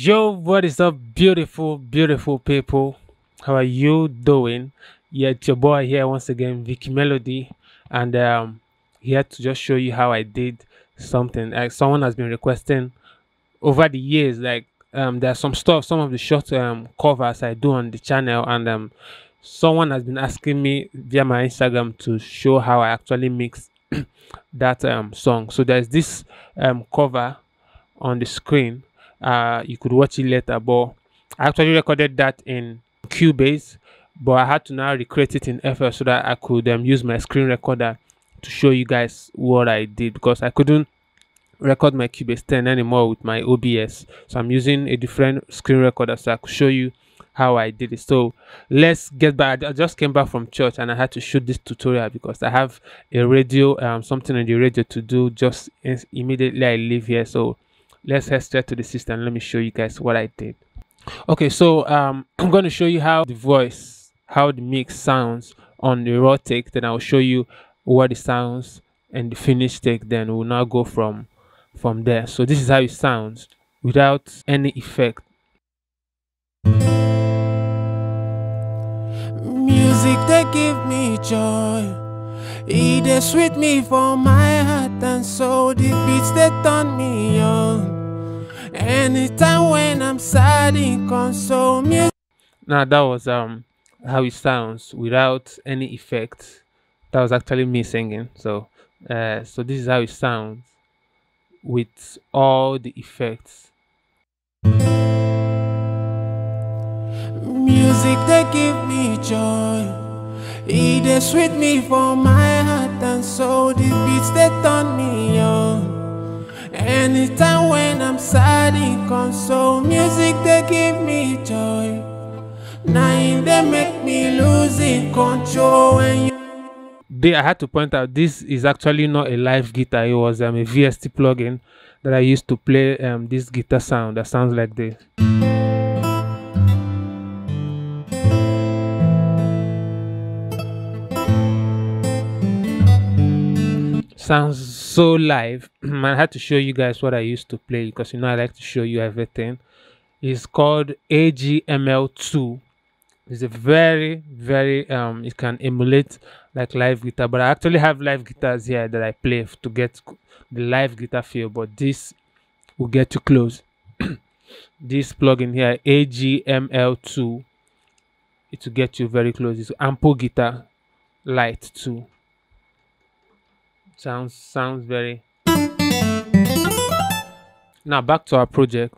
Yo, what is up, beautiful, beautiful people? How are you doing? Yeah, it's your boy here once again, VKey Melody, and um, here to just show you how I did something. Like someone has been requesting over the years, like um, there's some stuff, some of the short um covers I do on the channel, and um, someone has been asking me via my Instagram to show how I actually mix that um song. So there's this um cover on the screen. Uh, you could watch it later, but I actually recorded that in Cubase, but I had to now recreate it in FL so that I could um, use my screen recorder to show you guys what I did because I couldn't record my Cubase 10 anymore with my OBS. So I'm using a different screen recorder so I could show you how I did it. So let's get back. I just came back from church and I had to shoot this tutorial because I have a radio, um, something on the radio to do just immediately I leave here. So let's head straight to the system. Let me show you guys what I did. Okay, so um, I'm going to show you how the voice, how the mix sounds on the raw take. Then I'll show you what it sounds and the finished take. Then we'll now go from from there. So this is how it sounds without any effect. Music they give me joy. It is sweet me for my heart and soul. The beats they turn me on. Anytime when I'm sad in console, music. Now that was um how it sounds without any effect. That was actually me singing. So uh so this is how it sounds with all the effects. Music they give me joy. It is sweet me for my heart and soul. The beats they turn me on. Anytime when I'm sad in console, music they give me joy. Now they make me losing control when you. They, I had to point out this is actually not a live guitar. It was um, a VST plugin that I used to play um, this guitar sound that sounds like this. Sounds so live. I had to show you guys what I used to play because you know I like to show you everything. It's called AGML2. It's a very, very um it can emulate like live guitar, but I actually have live guitars here that I play to get the live guitar feel, but this will get you close. this plugin here, AGML2, it will get you very close. It's ample guitar light too sounds sounds very. Now back to our project.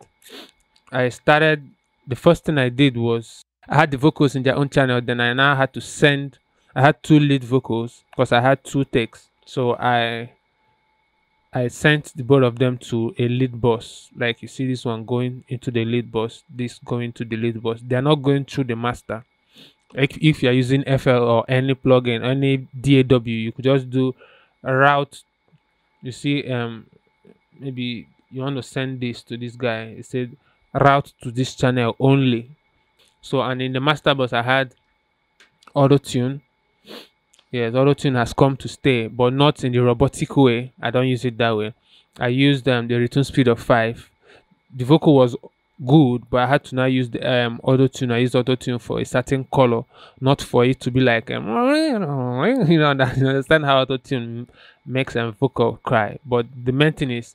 I started the first thing i did was i had the vocals in their own channel then i now had to send i had two lead vocals because i had two takes so i i sent the both of them to a lead bus like you see this one going into the lead bus this going to the lead bus they're not going through the master. Like if you're using fl or any plugin any daw you could just do a route. You see um maybe you want to send this to this guy. It said route to this channel only. So and in the master bus i had auto tune. Yes auto tune has come to stay but not in the robotic way. I don't use it that way. I used um, the return speed of five. The vocal was good, but I had to now use the um, auto tune. I used auto tune for a certain color, not for it to be like um, you know that you understand how auto tune makes a vocal cry. But the main thing is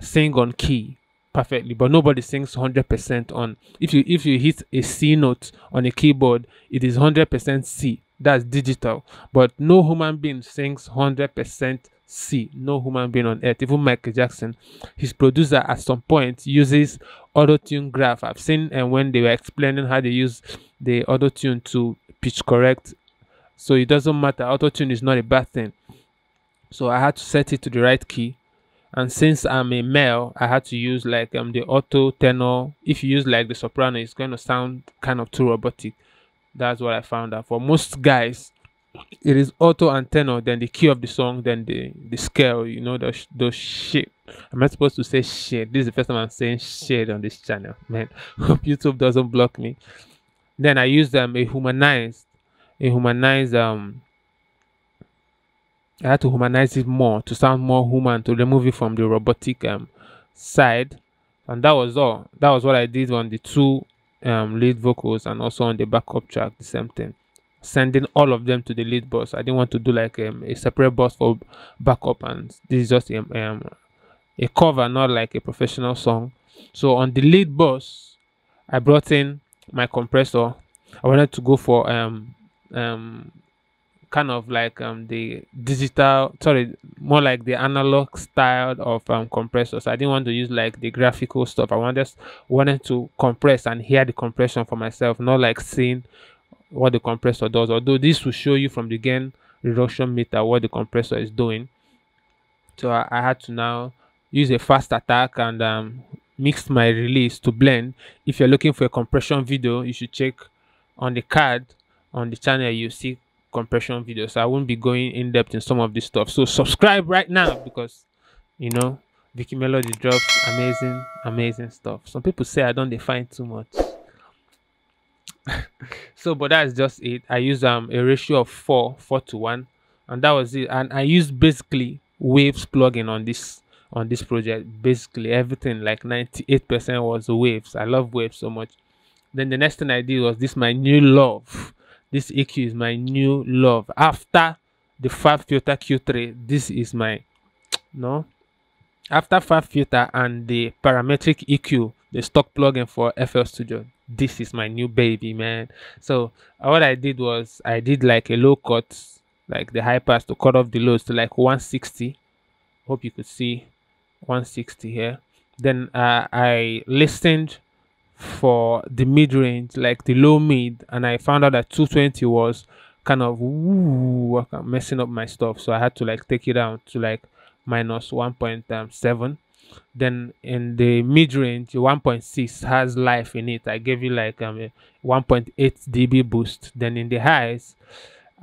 sing on key perfectly, but nobody sings hundred percent on. If you if you hit a C note on a keyboard, it is hundred percent C. That's digital, but no human being sings hundred percent C. no human being on earth even michael jackson his producer at some point uses auto-tune graph. I've seen and when they were explaining how they use the auto-tune to pitch correct. So it doesn't matter. Auto-tune is not a bad thing. So i had to set it to the right key. And since i'm a male i had to use like um the auto tenor. If you use like the soprano it's going to sound kind of too robotic. That's what i found out. For most guys it is auto and tenor, then the key of the song, then the the scale. You know those those shit. I'm not supposed to say shit. This is the first time I'm saying shit on this channel, man. Hope YouTube doesn't block me. Then I use them um, a humanized, a humanized um. I had to humanize it more to sound more human to remove it from the robotic um side. and that was all. That was what I did on the two um, lead vocals and also on the backup track, the same thing. Sending all of them to the lead bus. I didn't want to do like um, a separate bus for backup, and this is just a, um, a cover, not like a professional song. So on the lead bus, I brought in my compressor. I wanted to go for um um kind of like um the digital sorry more like the analog style of um compressors i didn't want to use like the graphical stuff i wanted wanted to compress and hear the compression for myself not like seeing what the compressor does although this will show you from the gain reduction meter what the compressor is doing so i, I had to now use a fast attack and um mix my release to blend if you're looking for a compression video you should check on the card on the channel you see compression videos. So I won't be going in depth in some of this stuff. So subscribe right now because you know VKey Melody drops amazing, amazing stuff. Some people say I don't define too much. So but that's just it. I use um a ratio of four, four to one, and that was it. And I used basically waves plugin on this on this project. Basically everything like 98% was waves. I love waves so much. Then the next thing I did was this my new love this EQ is my new love. After the Fab Filter Q3, this is my no. After Fab Filter and the parametric EQ, the stock plugin for FL Studio, this is my new baby, man. So what I did was I did like a low cut, like the high pass to cut off the lows to like 160. Hope you could see 160 here. Then uh, I listened for the mid range, like the low mid, and I found out that 220 was kind of ooh, messing up my stuff. So I had to like take it down to like minus 1.7. Then in the mid range, 1.6 has life in it. I gave you like um, a 1.8 dB boost. Then in the highs,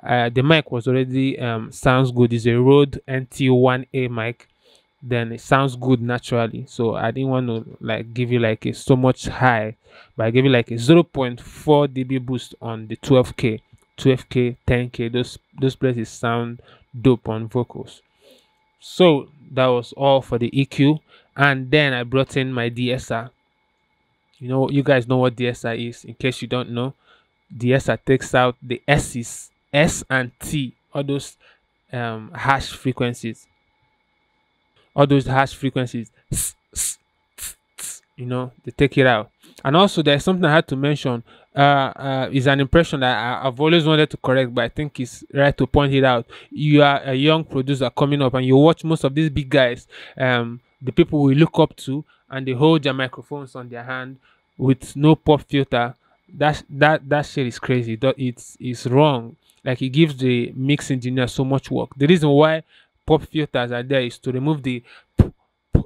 uh, the mic was already um, sounds good. It's a Rode NT1A mic then it sounds good naturally so i didn't want to like give you like a so much high but i gave you like a 0.4 db boost on the 12k 12k 10k those those places sound dope on vocals so that was all for the eq and then i brought in my de-esser you know you guys know what de-esser is in case you don't know de-esser takes out the s's s and t all those um hash frequencies all those harsh frequencies, you know, they take it out. And also, there's something I had to mention. Uh, uh, is an impression that I, have always wanted to correct, but I think it's right to point it out. You are a young producer coming up, and you watch most of these big guys, um, the people we look up to, and they hold their microphones on their hand with no pop filter. That that that shit is crazy. that It's it's wrong. Like it gives the mix engineer so much work. The reason why pop filters are there is to remove the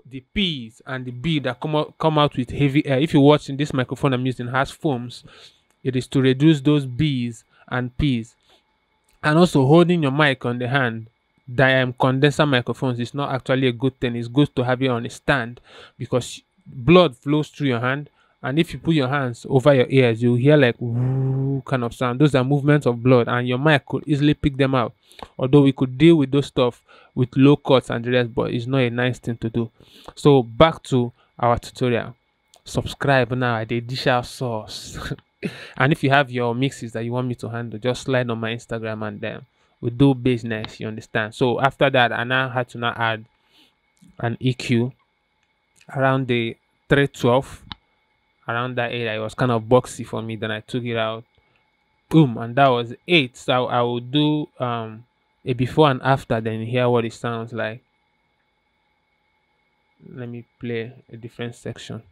the P's and the B that come out come out with heavy air. If you're watching this microphone I'm using has foams, it is to reduce those B's and P's. And also holding your mic on the hand, the um, condenser microphones is not actually a good thing. It's good to have it on a stand because blood flows through your hand and if you put your hands over your ears you hear like kind of sound. Those are movements of blood and your mic could easily pick them out. Although we could deal with those stuff with low cuts and the rest but it's not a nice thing to do. So back to our tutorial. Subscribe now at the dish out sauce and if you have your mixes that you want me to handle just slide on my instagram and then we do business you understand? So after that i now had to now add an eq around the 312 around that area. It was kind of boxy for me. Then i took it out. Boom and that was it. So i will do um a before and after then hear what it sounds like. Let me play a different section.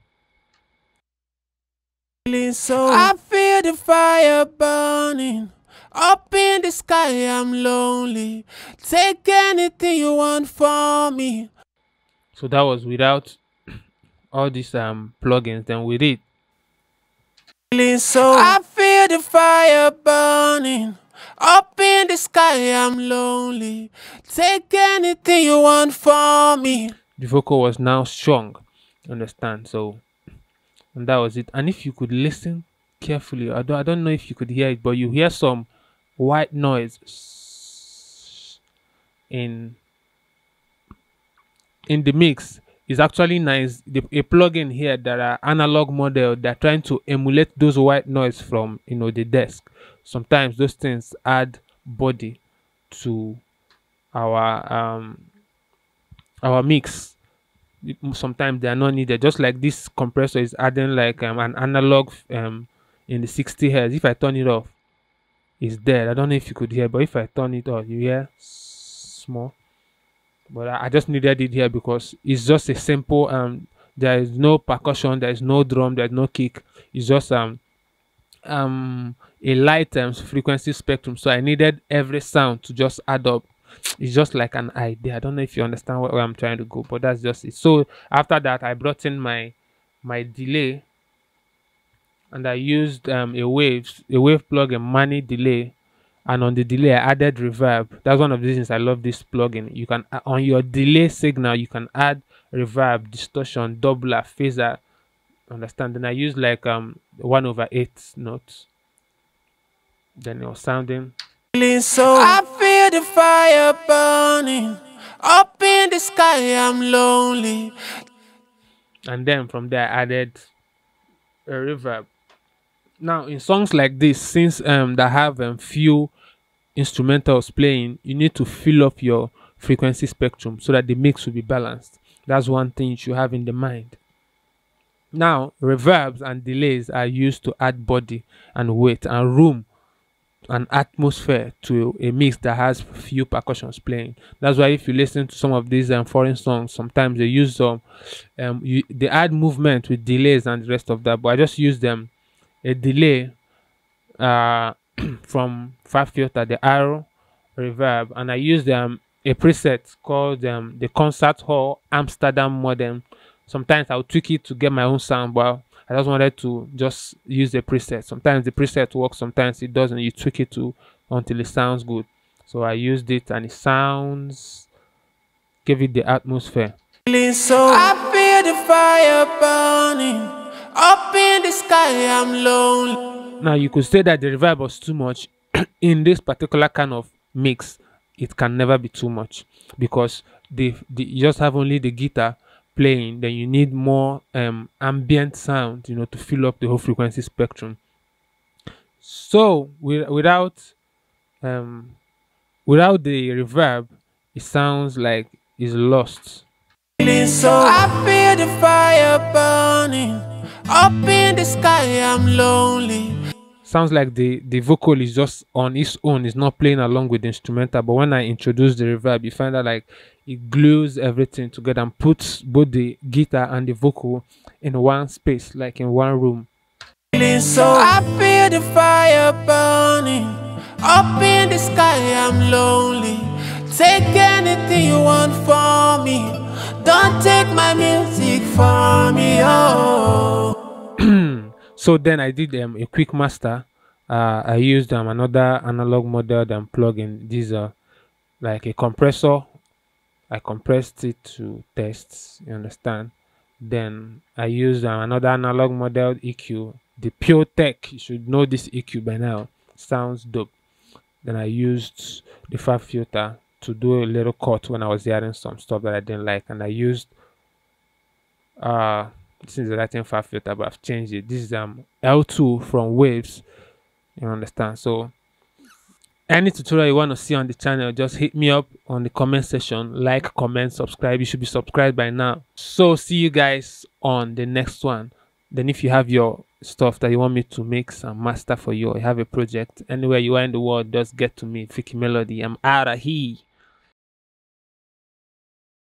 So I feel the fire burning up in the sky. I'm lonely. Take anything you want from me. So that was without all these um plugins. Then with it, so I feel the fire burning up in the sky. I'm lonely. Take anything you want from me. The vocal was now strong. Understand? So, and that was it. And if you could listen carefully, I don't, I don't know if you could hear it, but you hear some white noise in in the mix is actually nice. The, a plugin here that are analog model they're trying to emulate those white noise from you know the desk. Sometimes those things add body to our um our mix. Sometimes they are not needed. Just like this compressor is adding like um, an analog um in the 60 hertz. If I turn it off, it's dead. I don't know if you could hear, but if I turn it on, you hear? Small. But I, I just needed it here because it's just a simple um there is no percussion there is no drum there's no kick. It's just um um a light um, frequency spectrum. So i needed every sound to just add up. It's just like an idea. I don't know if you understand where, where i'm trying to go but that's just it. So after that i brought in my my delay and i used um a wave a wave plug a Manny delay and on the delay I added reverb. That's one of the reasons I love this plugin. You can uh, on your delay signal you can add reverb, distortion, doubler, phaser. Understand? Then I use like um one over eight notes. Then it was sounding. So I feel the fire burning up in the sky. I'm lonely. And then from there I added a reverb. Now in songs like this, since um that have um, few instrumentals playing, you need to fill up your frequency spectrum so that the mix will be balanced. That's one thing you should have in the mind. Now, reverbs and delays are used to add body and weight and room and atmosphere to a mix that has few percussions playing. That's why if you listen to some of these um, foreign songs, sometimes they use some, um, you, they add movement with delays and the rest of that. But I just use them a delay uh, from FabFilter, the arrow reverb, and I used um, a preset called um, the Concert Hall Amsterdam Modem. Sometimes I'll tweak it to get my own sound, but I just wanted to just use the preset. Sometimes the preset works, sometimes it doesn't. You tweak it to until it sounds good. So I used it and it sounds, give it the atmosphere. So I feel the fire burning up in the sky. I'm lonely. Now you could say that the reverb was too much in this particular kind of mix. It can never be too much because the, the you just have only the guitar playing. Then you need more um, ambient sound, you know, to fill up the whole frequency spectrum. So without um, without the reverb, it sounds like it's lost. So I feel the fire burning. Up in the sky. I'm lonely. Sounds like the the vocal is just on its own. It's not playing along with the instrumental. But when i introduce the reverb you find that like it glues everything together and puts both the guitar and the vocal in one space like in one room. So i feel the fire burning. Up in the sky i'm lonely. Take anything you want from me don't take my music from me oh so then I did um, a quick master. Uh, I used um, another analog model than plugin. These are like a compressor. I compressed it to tests. You understand? Then I used um, another analog model EQ. The Pure Tech. You should know this EQ by now. Sounds dope. Then I used the FabFilter to do a little cut when I was hearing some stuff that I didn't like, and I used uh this is the Latin FabFilter, but I've changed it. This is um L2 from Waves. You understand? So any tutorial you want to see on the channel, just hit me up on the comment section. Like, comment, subscribe. You should be subscribed by now. So see you guys on the next one. Then if you have your stuff that you want me to make some master for you or you have a project anywhere you are in the world, just get to me. VKey Melody. I'm out of here.